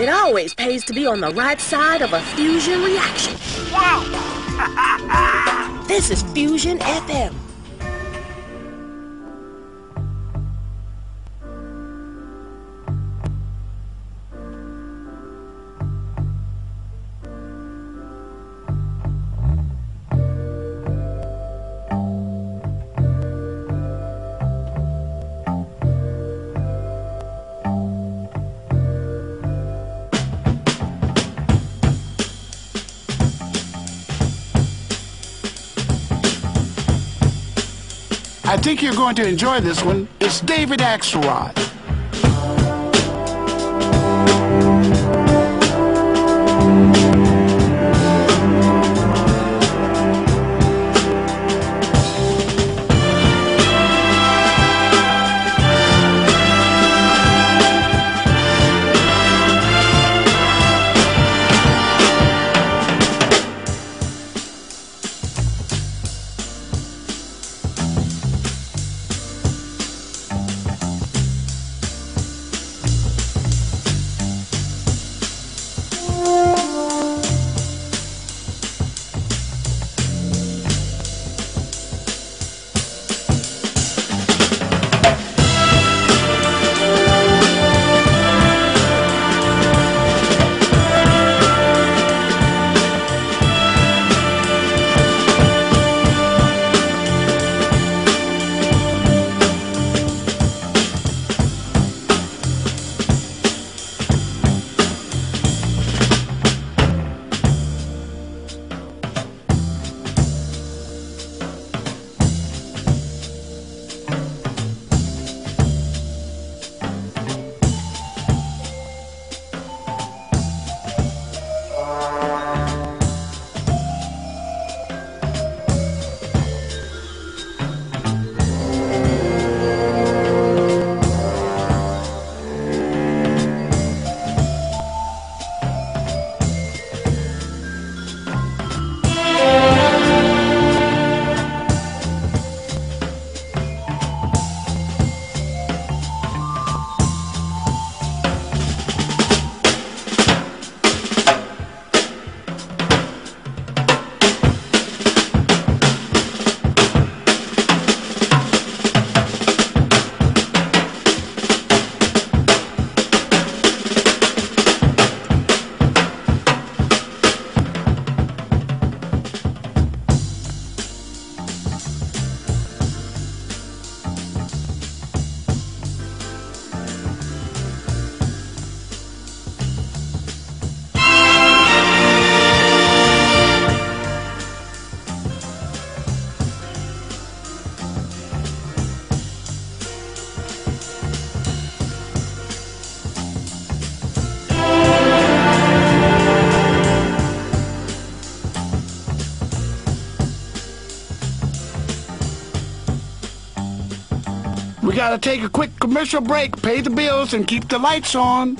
It always pays to be on the right side of a fusion reaction. Whoa! This is Fusion FM. I think you're going to enjoy this one. It's David Axelrod. We gotta take a quick commercial break, pay the bills, and keep the lights on.